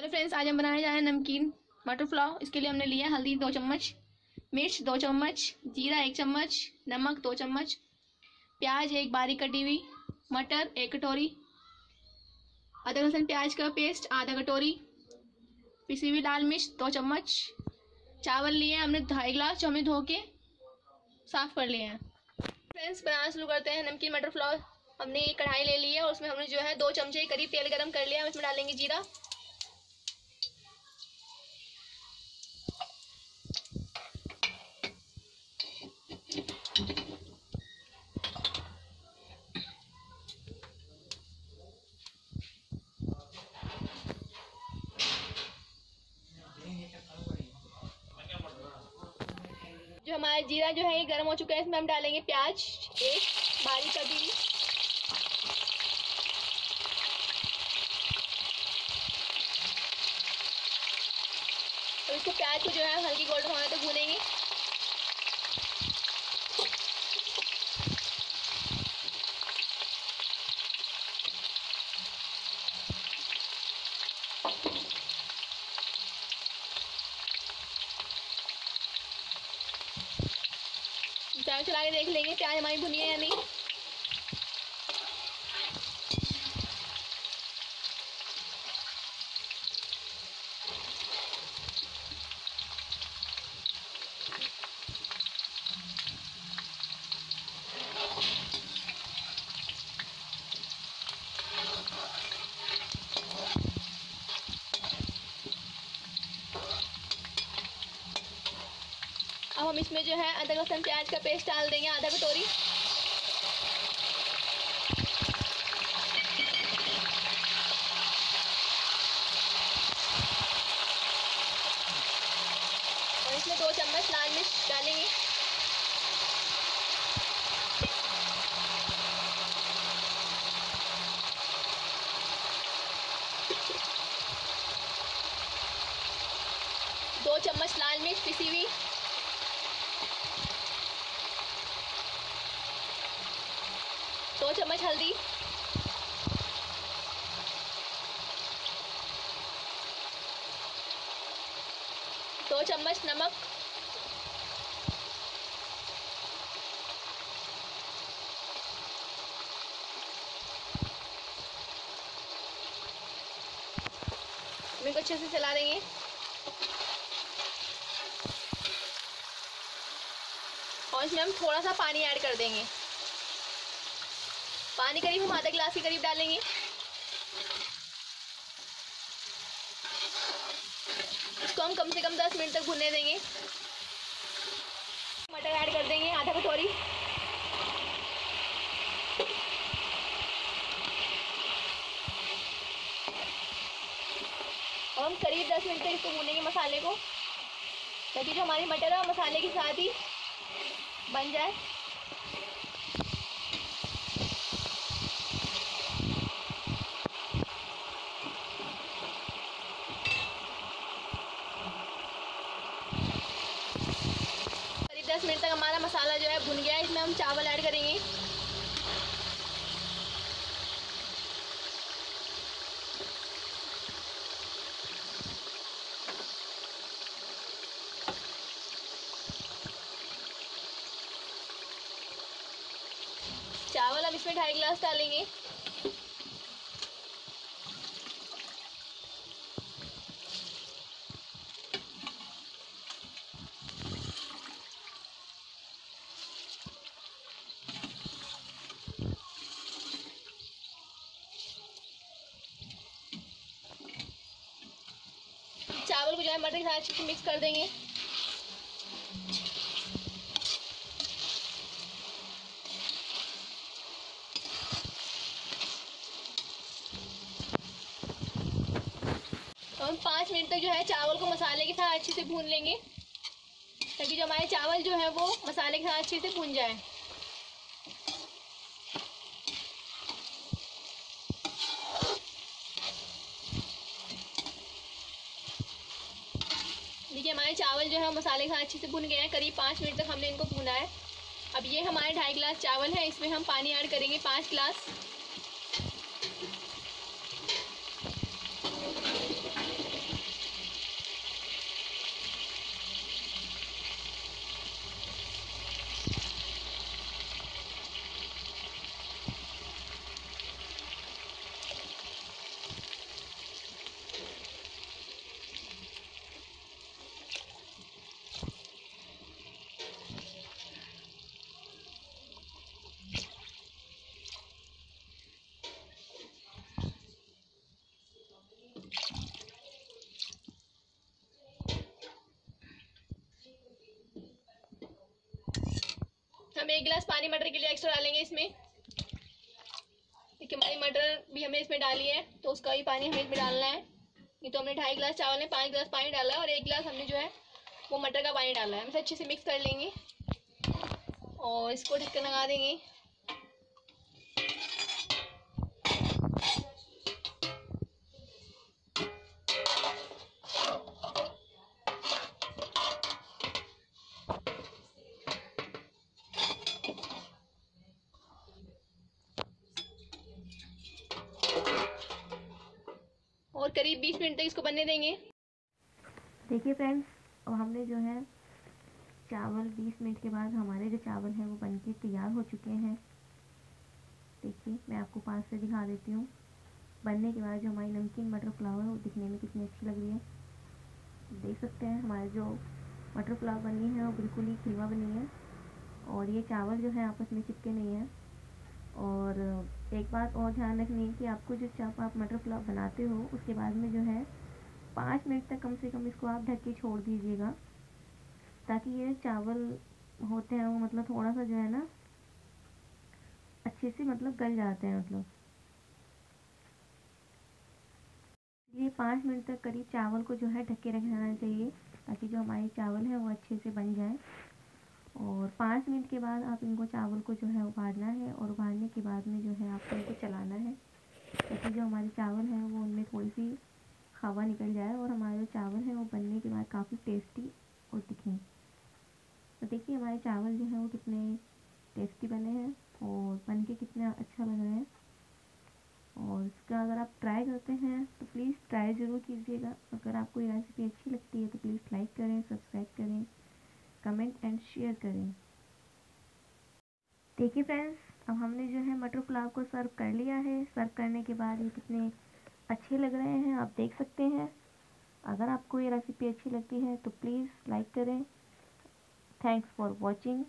Hello friends आज हम बनाने जा रहे हैं नमकीन मटर पुलाव इसके लिए हमने लिया है हल्दी दो चम्मच, मिर्च दो चम्मच, जीरा एक चम्मच, नमक दो चम्मच, प्याज एक बारीक कटी हुई, मटर एक कटोरी, अदरक लहसुन प्याज का पेस्ट आधा कटोरी, पिसी हुई लाल मिर्च दो चम्मच, चावल लिए हैं हमने ढाई गिलास जो हमने धो के साफ़ कर लिए हैं। फ्रेंड्स बनाना शुरू करते हैं नमकीन मटर पुलाव हमने कढ़ाई ले ली है और उसमें हमने जो है दो चमचे करीब तेल गरम कर लिया हम उसमें डालेंगे जीरा। हमारा जीरा जो है ये गर्म हो चुका है, इसमें हम डालेंगे प्याज, एक बारीक भी तो इसको प्याज को जो है हल्की गोल्डन होने तक भूनेंगे। चला के देख लेंगे प्याज हमारी भुनी है या नहीं अब इसमें जो है अदरक लहसन प्याज का पेस्ट डाल देंगे आधा कटोरी और इसमें दो चम्मच लाल मिर्च डालेंगे दो चम्मच लाल मिर्च पिसी हुई दो चम्मच हल्दी दो। चम्मच नमक। को अच्छे से चला देंगे और इसमें हम थोड़ा सा पानी ऐड कर देंगे। पानी करीब हम आधा गिलास के करीब डालेंगे। इसको हम कम से कम दस मिनट तक भुनने देंगे। मटर ऐड कर देंगे आधा कटोरी। और हम करीब दस मिनट तक इसको भूनेंगे मसाले को, ताकि जो हमारी मटर है मसाले के साथ ही बन जाए करीब दस मिनट तक हमारा मसाला जो है भुन गया है इसमें हम चावल ऐड करेंगे। चावल अब इसमें ढाई गिलास डालेंगे चावल को जो है मटर के साथ अच्छे से मिक्स कर देंगे। हम पाँच मिनट तक जो है चावल को मसाले के साथ अच्छे से भून लेंगे, ताकि जो हमारे चावल जो है वो मसाले के साथ अच्छे से भून जाए देखिए हमारे चावल जो है मसाले के अच्छे से भुन गए हैं। करीब पाँच मिनट तक हमने इनको भुना है। अब ये हमारे ढाई गिलास चावल है, इसमें हम पानी ऐड करेंगे पाँच गिलास। एक गिलास पानी मटर के लिए एक्स्ट्रा डालेंगे इसमें। देखिए, हमारी मटर भी हमने इसमें डाली है तो उसका भी पानी हमें इसमें डालना है। ये तो हमने ढाई गिलास चावल में पाँच गिलास पानी डाला है और एक गिलास हमने जो है, वो मटर का पानी डाला है। हम इसे अच्छे से मिक्स कर लेंगे और इसको ढक्कन लगा देंगे। और करीब बीस मिनट तक इसको बनने देंगे। देखिए फ्रेंड्स अब हमने जो है चावल 20 मिनट के बाद हमारे जो चावल हैं वो बनके तैयार हो चुके हैं। देखिए, मैं आपको पास से दिखा देती हूँ। बनने के बाद जो हमारी नमकीन मटर पुलाव है, वो दिखने में कितनी अच्छी लग रही है। देख सकते हैं, हमारे जो मटर पुलाव बनी है, वो बिल्कुल ही खिलवा बनी है। और ये चावल जो है, आपस में चिपके नहीं है। और एक बात और ध्यान रखनी है कि आपको जो चाप आप मटर पुलाव बनाते हो, उसके बाद में जो है, पाँच मिनट तक कम से कम इसको आप ढक के छोड़ दीजिएगा, ताकि ये चावल होते हैं, वो मतलब थोड़ा सा जो है ना, अच्छे से मतलब गल जाते हैं मतलब। ये पाँच मिनट तक करीब चावल को जो है ढक के रखना चाहिए, ताकि जो हमारे चावल हैं, वो अच्छे से बन जाए। और पाँच मिनट के बाद आप इनको चावल को जो है उबालना है और उबालने के बाद में जो है आपको इनको चलाना है। ताकि जो हमारे चावल हैं, वो उनमें थोड़ी सी हवा निकल जाए और हमारे जो चावल हैं, वो बनने के बाद काफ़ी टेस्टी और दिखें। तो देखिए हमारे चावल जो हैं, वो कितने टेस्टी बने हैं और बन के कितने अच्छा लग रहा है। और इसका अगर आप ट्राई करते हैं तो प्लीज़ ट्राई ज़रूर कीजिएगा। अगर आपको ये रेसिपी अच्छी लगती है तो प्लीज़ लाइक करें सब्सक्राइब करें। कमेंट एंड शेयर करें। देखिए फ्रेंड्स अब हमने जो है मटर पुलाव को सर्व कर लिया है। सर्व करने के बाद ये कितने अच्छे लग रहे हैं, आप देख सकते हैं। अगर आपको ये रेसिपी अच्छी लगती है तो प्लीज़ लाइक करें। Thanks for watching